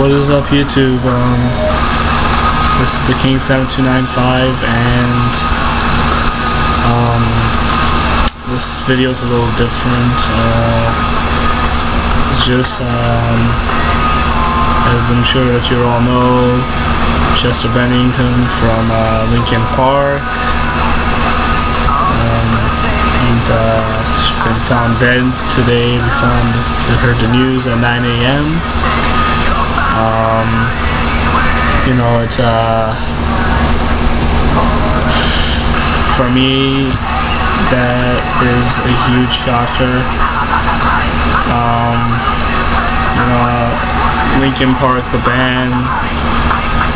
What is up YouTube? Um, this is the King7295 and um, this video is a little different. Uh, it's just, um, as I'm sure that you all know, Chester Bennington from uh, Linkin Park. Um, he's uh, been found dead today. We found, we heard the news at 9 a.m. Um, you know, it's uh, for me that is a huge shocker. Um, you know, Linkin Park, the band,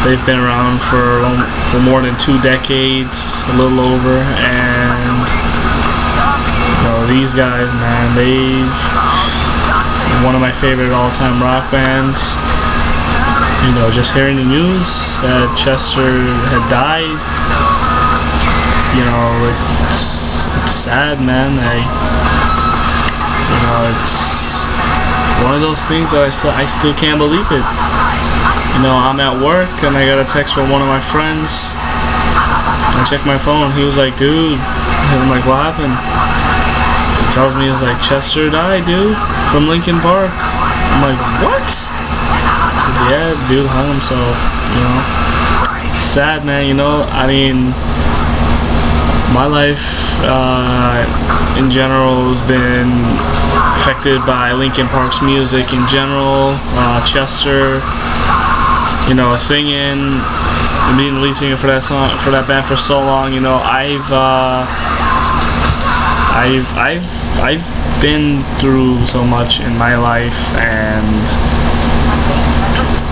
they've been around for for more than two decades, a little over, and you know these guys, man, they one of my favorite all-time rock bands you know, just hearing the news that Chester had died, you know, it's, it's sad, man. I, you know, it's one of those things that I, still, I still can't believe it. You know, I'm at work and I got a text from one of my friends. I check my phone. He was like, dude. And I'm like, what happened? He tells me, he's like, Chester died, dude, from Linkin Park. I'm like, what? Says, yeah, dude hung himself, you know. Sad, man, you know. I mean, my life uh, in general has been affected by Linkin Park's music in general. Uh, Chester, you know, singing, being lead singer for that song, for that band for so long. You know, I've, uh, I've, I've, I've been through so much in my life, and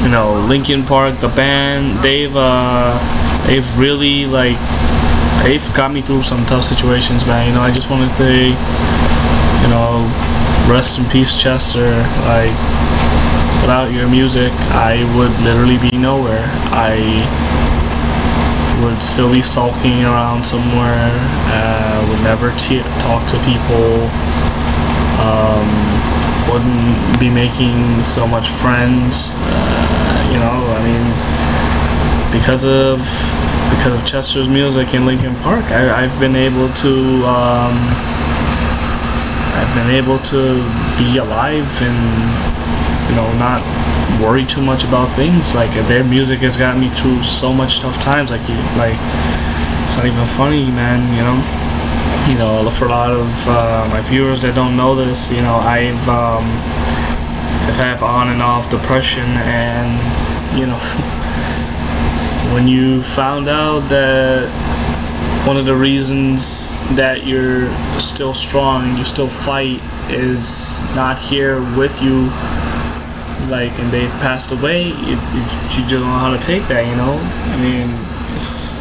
you know, Linkin Park, the band, they've uh, they've really like they've got me through some tough situations, man. You know, I just want to say, you know, rest in peace, Chester. Like, without your music, I would literally be nowhere. I would still be sulking around somewhere. Uh, would never talk to people. Um, wouldn't be making so much friends. Uh, you know, I mean, because of because of Chester's music in Linkin Park, I, have been able to um, I've been able to be alive and you know not worry too much about things. Like their music has gotten me through so much tough times. Like like it's not even funny, man. You know you know, for a lot of uh, my viewers that don't know this, you know, I've um, I've had on and off depression, and you know, when you found out that one of the reasons that you're still strong and you still fight is not here with you, like, and they've passed away, you, you just don't know how to take that, you know. I mean, it's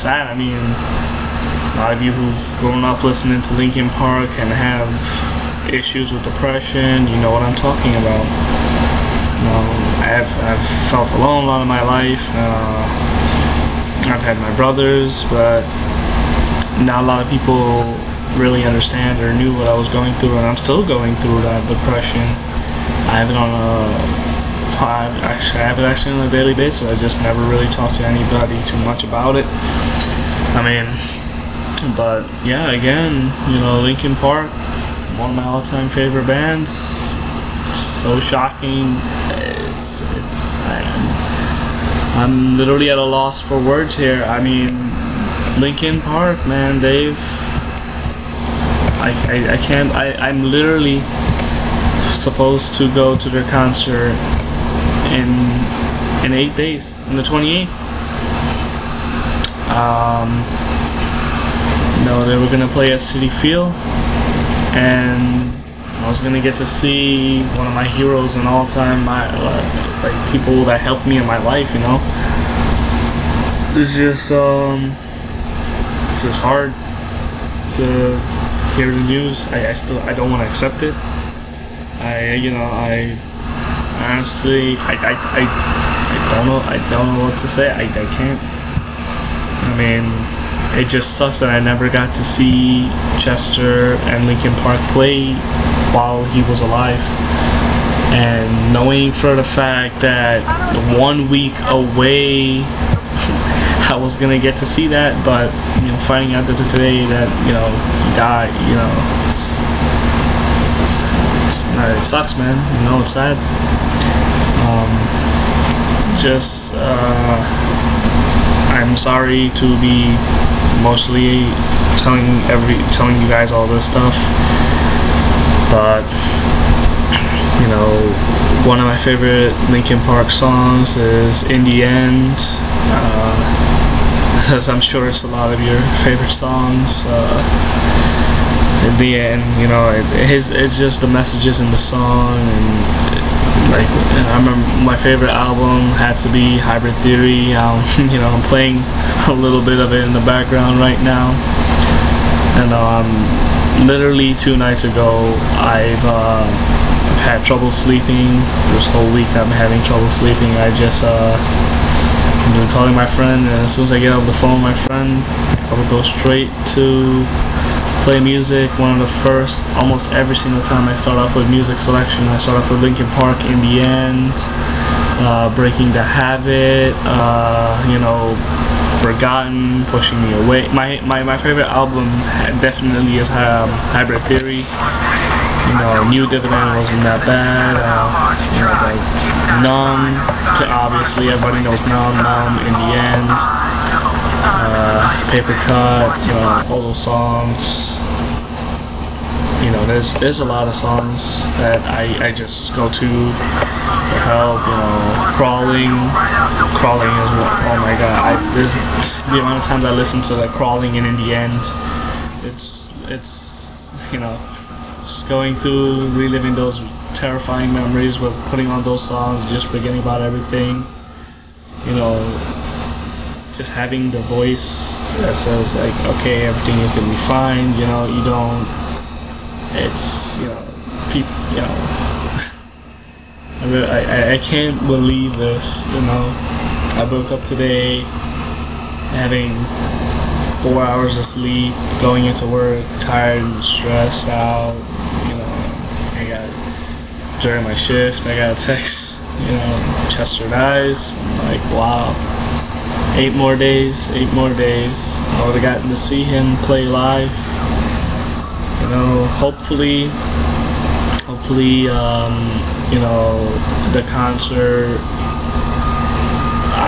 sad. I mean a lot of you who've grown up listening to Linkin Park and have issues with depression, you know what I'm talking about. You know, I've, I've felt alone a lot of my life. Uh, I've had my brothers, but not a lot of people really understand or knew what I was going through, and I'm still going through that depression. I have it on a I actually I have it actually on a daily basis. I just never really talk to anybody too much about it. I mean, but yeah, again, you know, Linkin Park, one of my all-time favorite bands. So shocking. It's it's I'm, I'm literally at a loss for words here. I mean, Linkin Park, man, they've I, I, I can't I, I'm literally supposed to go to their concert in in eight days, on the 28th. Um, know, they were gonna play at Citi Field, and I was gonna get to see one of my heroes and all time, my like people that helped me in my life. You know, it's just um, it's just hard to hear the news. I, I still I don't want to accept it. I you know I honestly I, I, I, I don't know I don't know what to say. I, I can't. I mean it just sucks that I never got to see Chester and Linkin Park play while he was alive. and knowing for the fact that one week away I was gonna get to see that, but you know, finding out that today that you know he died, you know, it's, it's, it's, it sucks, man. You know, it's sad. Um, just uh, I'm sorry to be mostly telling every telling you guys all this stuff, but you know, one of my favorite Linkin Park songs is "In the End," uh, as I'm sure it's a lot of your favorite songs. Uh, in the end, you know, it, his it's just the messages in the song, and like I remember my favorite album had to be Hybrid Theory. Um, you know, I'm playing a little bit of it in the background right now, and um, literally two nights ago, I've. Uh, had trouble sleeping. This whole week I've been having trouble sleeping. I just uh, been calling my friend, and as soon as I get off the phone with my friend, I would go straight to play music. One of the first, almost every single time I start off with music selection, I start off with Linkin Park in the end, uh, Breaking the Habit, uh, you know, Forgotten, Pushing Me Away. My my, my favorite album definitely is um, Hybrid Theory you know, New Dividend wasn't that bad. Uh, you know, like Numb, obviously everybody knows Numb, Numb in the end. Uh, Paper Cut, know, all those songs. You know, there's there's a lot of songs that I, I just go to for help. You know, crawling, crawling is oh my god. I there's the amount of times I listen to like crawling and in the end, it's it's you know just going through, reliving those terrifying memories with putting on those songs, just forgetting about everything. You know, just having the voice that says like, okay, everything is gonna be fine. You know, you don't. It's you know, people. You know, I, really, I I can't believe this. You know, I woke up today having four hours of sleep, going into work, tired and stressed out. You know, I got during my shift, I got a text. You know, Chester dies. I'm like, wow. Eight more days, eight more days. I would have gotten to see him play live. You know, hopefully, hopefully, um, you know, the concert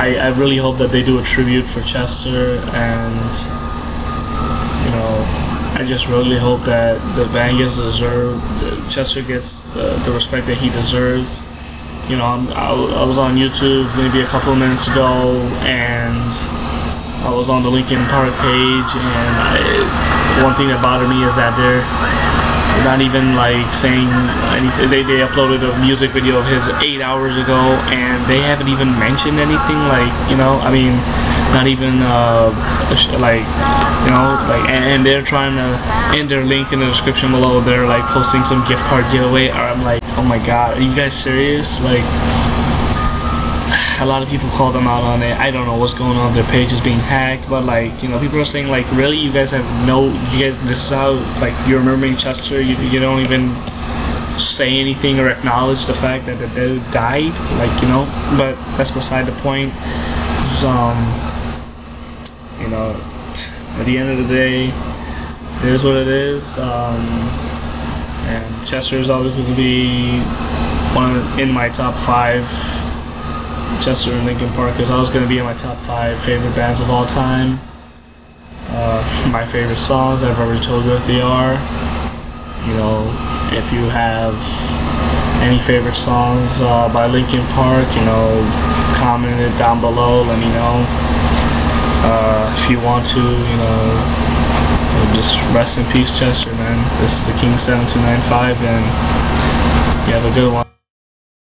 I, I really hope that they do a tribute for Chester and you know I just really hope that the band gets deserved Chester gets uh, the respect that he deserves you know I, I was on YouTube maybe a couple of minutes ago and I was on the Linkin Park page and I, one thing that bothered me is that they're not even like saying anything. They, they uploaded a music video of his eight hours ago, and they haven't even mentioned anything. Like you know, I mean, not even uh, like you know, like and, and they're trying to in their link in the description below. They're like posting some gift card giveaway. Or I'm like, oh my god, are you guys serious? Like a lot of people call them out on it. I don't know what's going on. Their page is being hacked, but like you know, people are saying like, really, you guys have no, you guys, this is how like you're remembering Chester. You you don't even say anything or acknowledge the fact that the dude died. Like you know, but that's beside the point. um, you know, at the end of the day, it is what it is. Um, and Chester is always going to be one in my top five Chester and Linkin Park is always going to be in my top five favorite bands of all time. Uh, my favorite songs, I've already told you what they are. You know, if you have any favorite songs uh, by Linkin Park, you know, comment it down below, let me know. Uh, if you want to, you know, just rest in peace, Chester, man. This is the King 7295, and you have a good one.